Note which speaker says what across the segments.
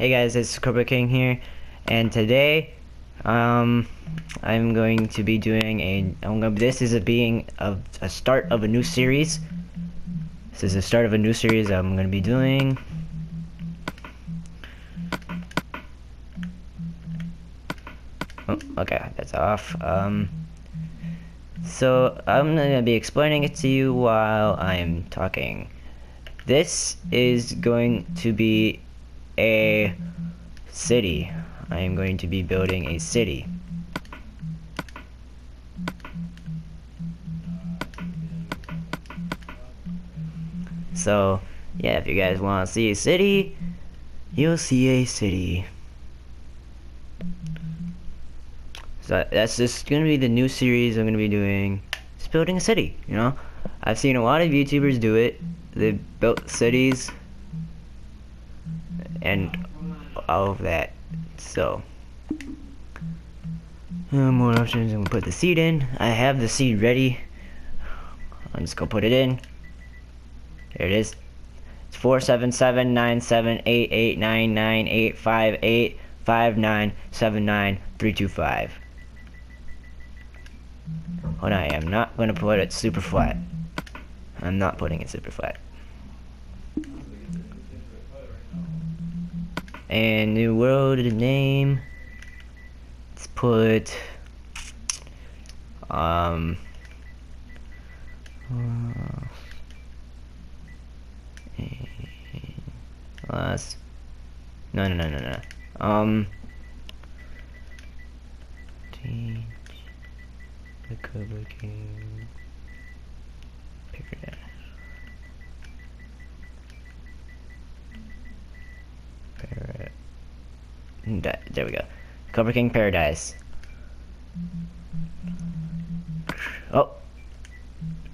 Speaker 1: Hey guys, it's Kobra King here, and today, um, I'm going to be doing a. I'm gonna, this is a being of a start of a new series. This is the start of a new series I'm gonna be doing. Oh, okay, that's off. Um, so I'm gonna be explaining it to you while I'm talking. This is going to be a city. I am going to be building a city. So, yeah, if you guys want to see a city, you'll see a city. So that's just going to be the new series I'm going to be doing. Just building a city, you know? I've seen a lot of YouTubers do it. They've built cities and all of that. So, more options. I'm gonna put the seed in. I have the seed ready. I'm just gonna put it in. There it is. It's four seven seven nine seven eight eight nine nine eight five eight five nine seven nine three two five. On, I am not gonna put it super flat. I'm not putting it super flat. And new world name. Let's put um last no no no no no um change the Kobra King Paradise Parad that, there we go. Kobra King Paradise. Oh.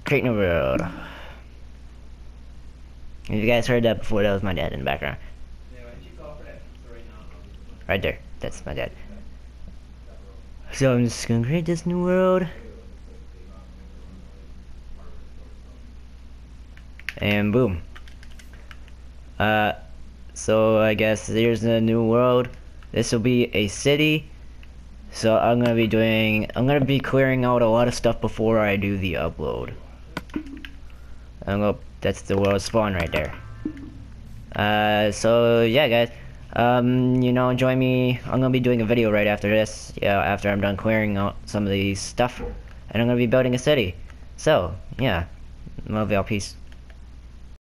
Speaker 1: Create new world. If you guys heard that before? That was my dad in the background. Right there. That's my dad. So I'm just gonna create this new world. And boom. Uh so I guess here's the new world this will be a city. So I'm gonna be doing I'm gonna be clearing out a lot of stuff before I do the upload. I'm gonna that's the world spawn right there. Uh so yeah guys. Um you know join me. I'm gonna be doing a video right after this yeah after I'm done clearing out some of these stuff. And I'm gonna be building a city. So yeah. Love y'all. Peace